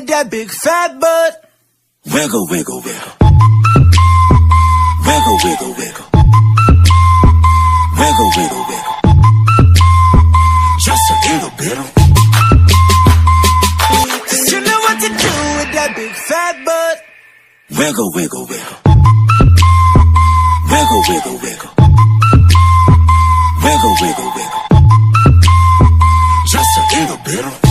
with that big fat butt? Wiggle, wiggle, wiggle. Wiggle, wiggle, wiggle. Wiggle, wiggle, wiggle. Just a little bit of. You know what to do with that big fat butt? Wiggle, wiggle, wiggle. Wiggle, wiggle, wiggle. Wiggle, wiggle, wiggle. Just a little bit of.